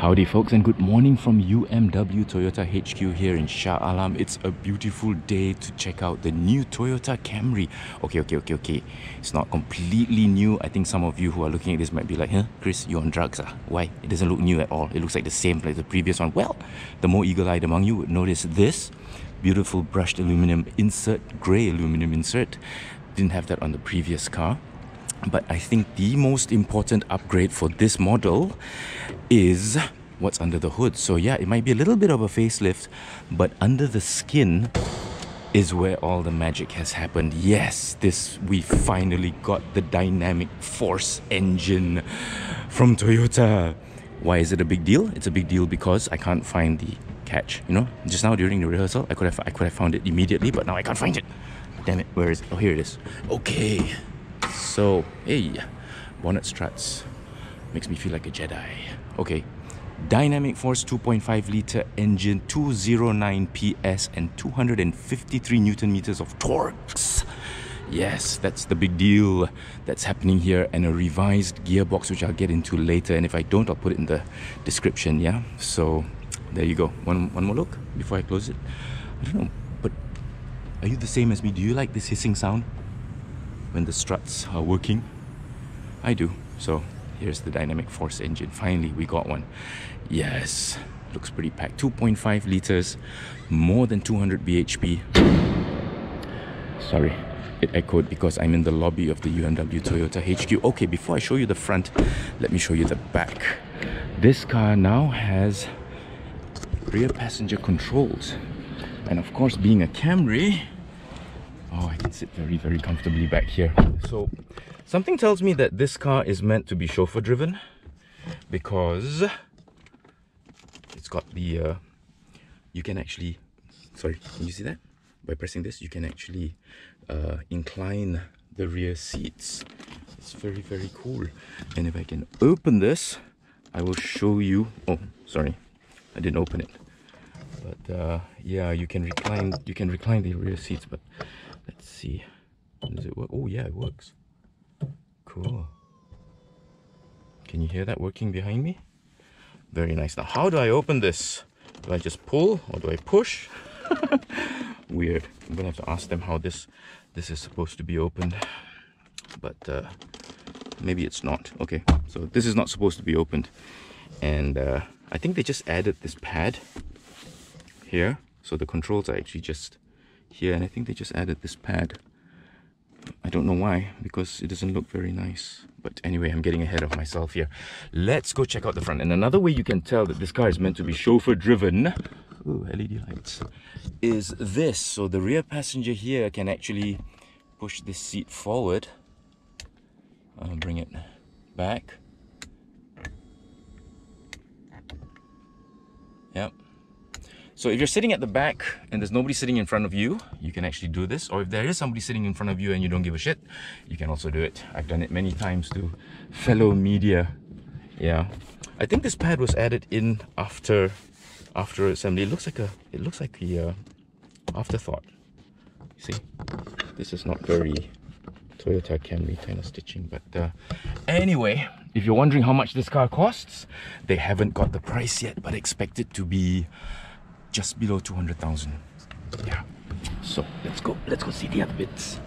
Howdy folks and good morning from UMW Toyota HQ here in Shah Alam. It's a beautiful day to check out the new Toyota Camry. Okay, okay, okay, okay. It's not completely new. I think some of you who are looking at this might be like, huh, Chris, you're on drugs, ah? Why? It doesn't look new at all. It looks like the same like the previous one. Well, the more eagle-eyed among you would notice this beautiful brushed aluminum insert, grey aluminum insert. Didn't have that on the previous car. But I think the most important upgrade for this model is what's under the hood. So yeah, it might be a little bit of a facelift, but under the skin is where all the magic has happened. Yes, this we finally got the dynamic force engine from Toyota. Why is it a big deal? It's a big deal because I can't find the catch. You know, just now during the rehearsal, I could have I could have found it immediately, but now I can't find it. Damn it, where is it? Oh, here it is. Okay. So, hey, bonnet struts. Makes me feel like a Jedi. Okay. Dynamic Force 2.5 liter engine, 209 PS and 253 newton meters of torques. Yes, that's the big deal that's happening here, and a revised gearbox, which I'll get into later. And if I don't, I'll put it in the description. Yeah. So, there you go. One one more look before I close it. I don't know, but are you the same as me? Do you like this hissing sound? When the struts are working. I do. So here's the dynamic force engine. Finally, we got one. Yes, looks pretty packed. 2.5 liters, more than 200 bhp. Sorry, it echoed because I'm in the lobby of the UMW Toyota HQ. Okay, before I show you the front, let me show you the back. This car now has rear passenger controls. And of course, being a Camry, Oh, I can sit very, very comfortably back here. So, something tells me that this car is meant to be chauffeur driven because it's got the, uh, you can actually, sorry, can you see that? By pressing this, you can actually uh, incline the rear seats. It's very, very cool. And if I can open this, I will show you, oh, sorry, I didn't open it. But uh, yeah, you can recline, you can recline the rear seats, but Let's see. Does it work? Oh yeah, it works. Cool. Can you hear that working behind me? Very nice. Now, how do I open this? Do I just pull or do I push? Weird. I'm gonna have to ask them how this this is supposed to be opened. But uh, maybe it's not. Okay, so this is not supposed to be opened. And uh, I think they just added this pad here. So the controls are actually just here and I think they just added this pad. I don't know why because it doesn't look very nice. But anyway I'm getting ahead of myself here. Let's go check out the front. And another way you can tell that this car is meant to be chauffeur driven Ooh, LED lights is this. So the rear passenger here can actually push this seat forward. I'll bring it back. Yep so if you're sitting at the back and there's nobody sitting in front of you, you can actually do this. Or if there is somebody sitting in front of you and you don't give a shit, you can also do it. I've done it many times to fellow media. Yeah. I think this pad was added in after after assembly. It looks like a it looks like a uh, afterthought. See? This is not very Toyota Camry kind of stitching. But uh, anyway, if you're wondering how much this car costs, they haven't got the price yet, but expect it to be just below 200,000. Yeah. So let's go. Let's go see the other bits.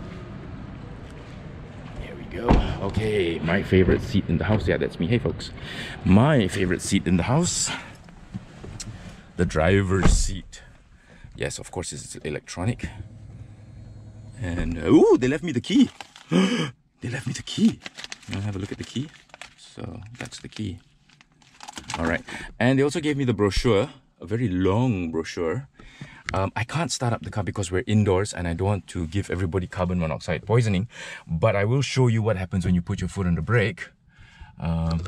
There we go. Okay, my favorite seat in the house. Yeah, that's me. Hey, folks. My favorite seat in the house. The driver's seat. Yes, of course, it's electronic. And oh, they left me the key. they left me the key. You have a look at the key? So that's the key. All right. And they also gave me the brochure a very long brochure. Um, I can't start up the car because we're indoors and I don't want to give everybody carbon monoxide poisoning. But I will show you what happens when you put your foot on the brake um,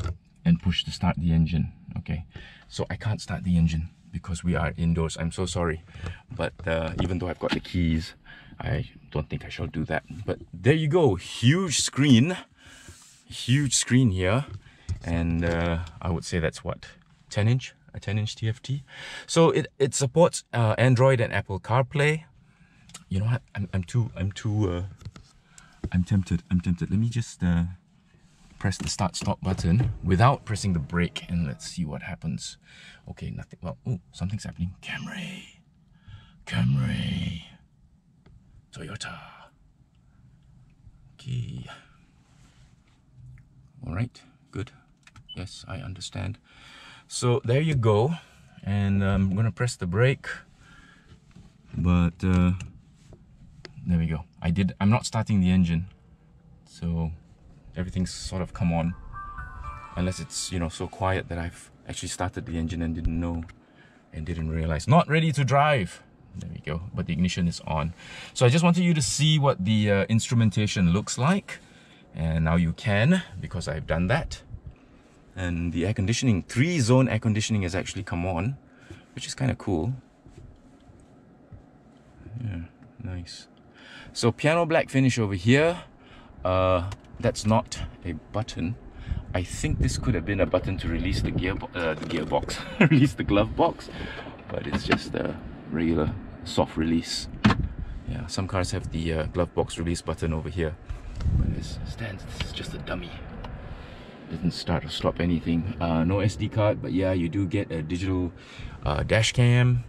and push to start the engine. Okay, so I can't start the engine because we are indoors. I'm so sorry. But uh, even though I've got the keys, I don't think I shall do that. But there you go, huge screen. Huge screen here. And uh, I would say that's what, 10 inch? A 10 inch TFT. So it, it supports uh, Android and Apple CarPlay. You know what? I'm, I'm too, I'm too, uh, I'm tempted. I'm tempted. Let me just, uh, press the start stop button without pressing the brake and let's see what happens. Okay, nothing. Well, oh, something's happening. Camry. Camry. Toyota. Okay. All right, good. Yes, I understand. So there you go. And I'm gonna press the brake. But uh, there we go. I did, I'm not starting the engine. So everything's sort of come on. Unless it's, you know, so quiet that I've actually started the engine and didn't know and didn't realize. Not ready to drive. There we go, but the ignition is on. So I just wanted you to see what the uh, instrumentation looks like. And now you can, because I've done that. And the air conditioning, three zone air conditioning has actually come on, which is kind of cool. Yeah, nice. So piano black finish over here. Uh, that's not a button. I think this could have been a button to release the gear, uh, the gearbox, release the glove box, but it's just a regular soft release. Yeah, some cars have the uh, glove box release button over here, but this stands. This is just a dummy. Doesn't start or stop anything. Uh, no SD card, but yeah, you do get a digital uh, dash cam.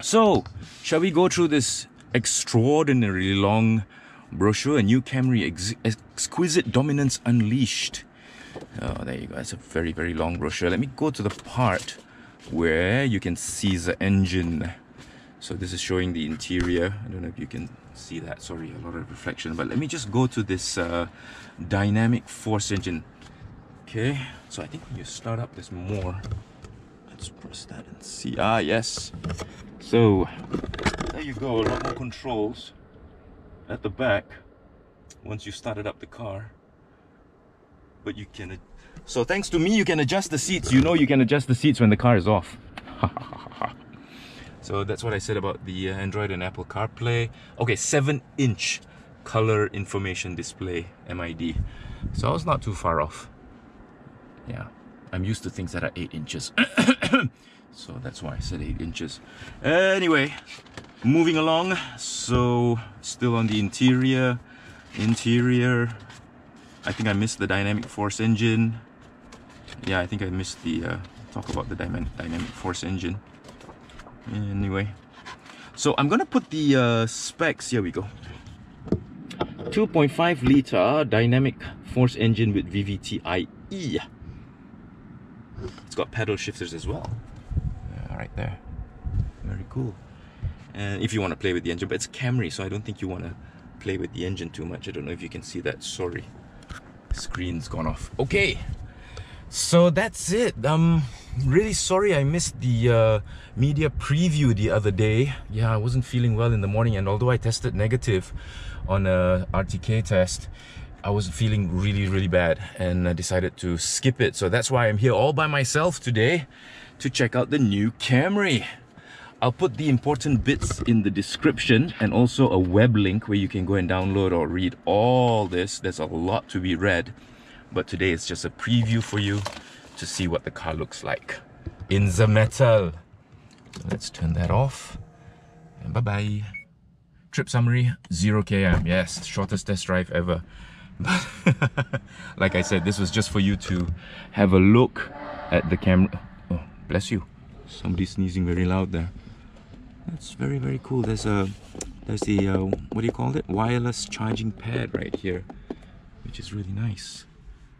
So, shall we go through this extraordinarily long brochure? A new Camry Ex Exquisite Dominance Unleashed. Oh, there you go. It's a very, very long brochure. Let me go to the part where you can see the engine. So this is showing the interior. I don't know if you can see that. Sorry, a lot of reflection. But let me just go to this uh, dynamic force engine. Okay, so I think when you start up, there's more. Let's press that and see. Ah, yes. So there you go. A lot more controls at the back once you started up the car. But you can. So thanks to me, you can adjust the seats. You know you can adjust the seats when the car is off. so that's what I said about the uh, Android and Apple CarPlay. Okay, 7 inch color information display MID. So I was not too far off. Yeah, I'm used to things that are 8 inches. so that's why I said 8 inches. Anyway, moving along. So still on the interior. Interior. I think I missed the dynamic force engine. Yeah, I think I missed the uh, talk about the dynamic dynamic force engine. Anyway, so I'm gonna put the uh, specs. Here we go. 2.5 liter dynamic force engine with VVT-IE. It's got pedal shifters as well. Yeah, right there. Very cool. And if you want to play with the engine, but it's Camry, so I don't think you want to play with the engine too much. I don't know if you can see that. Sorry. Screen's gone off. Okay. So that's it. Um, really sorry I missed the uh, media preview the other day. Yeah, I wasn't feeling well in the morning, and although I tested negative on a RTK test, I was feeling really, really bad and I decided to skip it. So that's why I'm here all by myself today to check out the new Camry. I'll put the important bits in the description and also a web link where you can go and download or read all this. There's a lot to be read, but today it's just a preview for you to see what the car looks like in the metal. Let's turn that off and bye-bye. Trip summary, 0 km. Yes, shortest test drive ever. But like I said, this was just for you to have a look at the Camry. Oh, bless you. Somebody sneezing very loud there. That's very, very cool. There's a, there's the, uh, what do you call it? Wireless charging pad right here, which is really nice.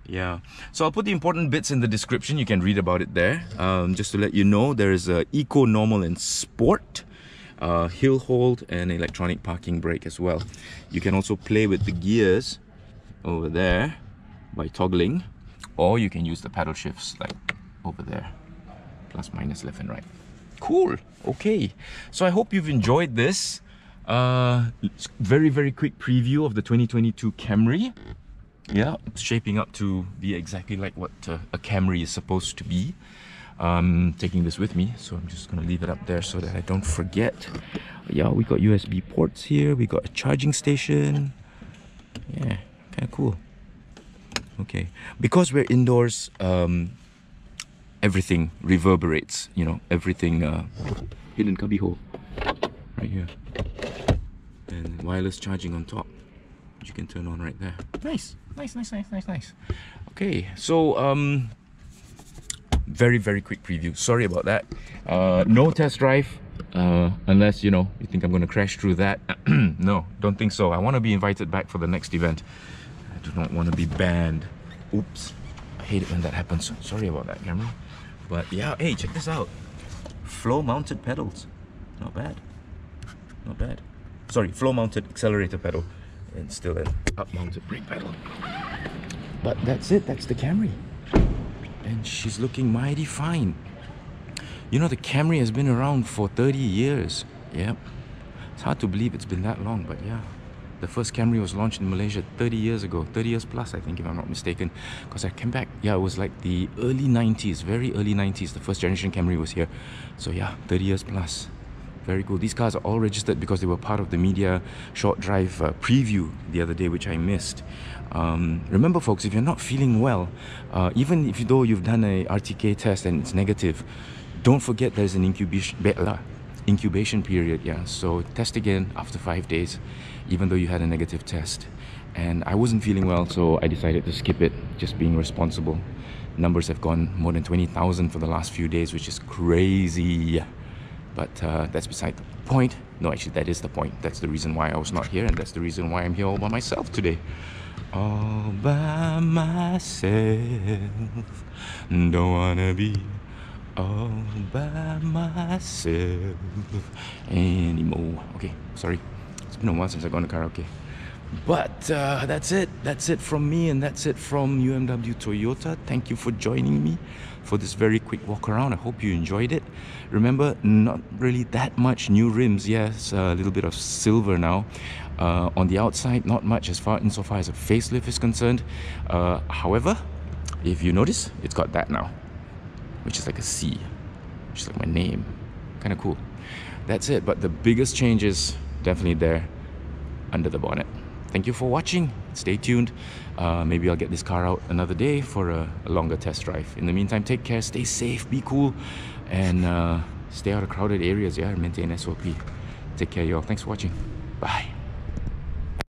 Yeah, so I'll put the important bits in the description. You can read about it there. Um, just to let you know, there is a Eco, Normal, and Sport, uh, hill hold, and electronic parking brake as well. You can also play with the gears over there by toggling, or you can use the paddle shifts like over there, plus, minus, left, and right. Cool. Okay. So I hope you've enjoyed this. Uh, very, very quick preview of the 2022 Camry. Yeah, it's shaping up to be exactly like what uh, a Camry is supposed to be. Um, taking this with me, so I'm just gonna leave it up there so that I don't forget. Yeah, we got USB ports here. We got a charging station. Yeah, kind of cool. Okay, because we're indoors, um, everything reverberates, you know, everything uh, hidden cubby hole right here. And wireless charging on top, which you can turn on right there. Nice. Nice, nice, nice, nice, nice. Okay, so um, very, very quick preview. Sorry about that. Uh, no test drive, uh, unless you know you think I'm going to crash through that. no, don't think so. I want to be invited back for the next event. Do not want to be banned. Oops, I hate it when that happens. Sorry about that, camera. But yeah, hey, check this out. Floor mounted pedals. Not bad. Not bad. Sorry, floor mounted accelerator pedal and still an up mounted brake pedal. But that's it, that's the Camry. And she's looking mighty fine. You know, the Camry has been around for 30 years. Yep. It's hard to believe it's been that long, but yeah. The first Camry was launched in Malaysia 30 years ago, 30 years plus, I think, if I'm not mistaken. Because I came back, yeah, it was like the early 90s, very early 90s. The first generation Camry was here. So yeah, 30 years plus. Very cool. These cars are all registered because they were part of the media short drive uh, preview the other day, which I missed. Um, remember, folks, if you're not feeling well, uh, even if you, though you've done a RTK test and it's negative, don't forget there's an incubation incubation period. Yeah, so test again after five days, even though you had a negative test. And I wasn't feeling well, so I decided to skip it, just being responsible. Numbers have gone more than 20,000 for the last few days, which is crazy. But uh, that's beside the point. No, actually, that is the point. That's the reason why I was not here, and that's the reason why I'm here all by myself today. All by myself. Don't wanna be all by myself anymore. Okay, sorry. It's been a while since I've gone to karaoke. But uh, that's it. That's it from me, and that's it from UMW Toyota. Thank you for joining me for this very quick walk around. I hope you enjoyed it. Remember, not really that much new rims. Yes, a little bit of silver now. Uh, on the outside, not much as far insofar as a facelift is concerned. Uh, however, if you notice, it's got that now, which is like a C, which is like my name. Kind of cool. That's it. But the biggest change is definitely there under the bonnet. Thank you for watching. Stay tuned. Uh, maybe I'll get this car out another day for a, a, longer test drive. In the meantime, take care, stay safe, be cool, and uh, stay out of crowded areas. Yeah, maintain SOP. Take care, y'all. Thanks for watching. Bye.